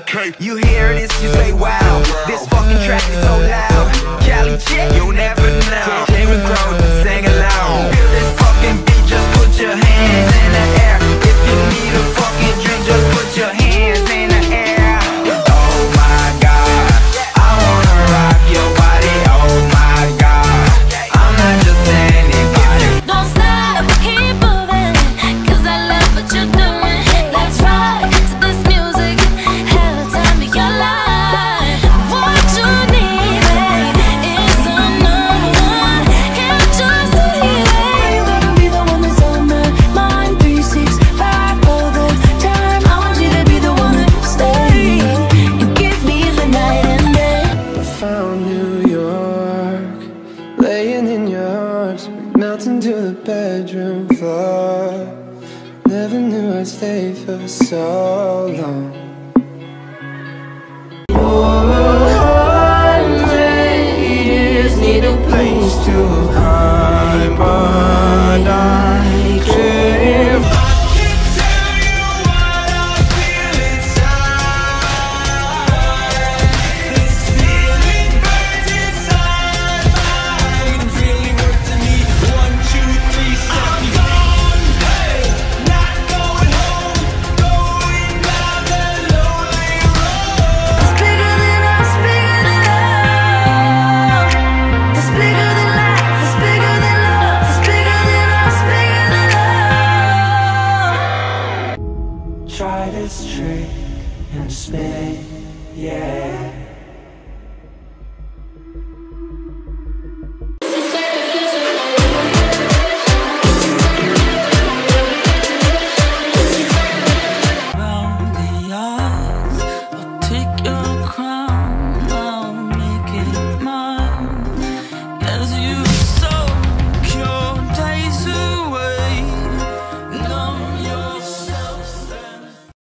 Okay. You hear this, you say wow. This fucking track is so loud. Cali chick, you'll never. far Never knew I'd stay for so long. try this trick and spin, yeah.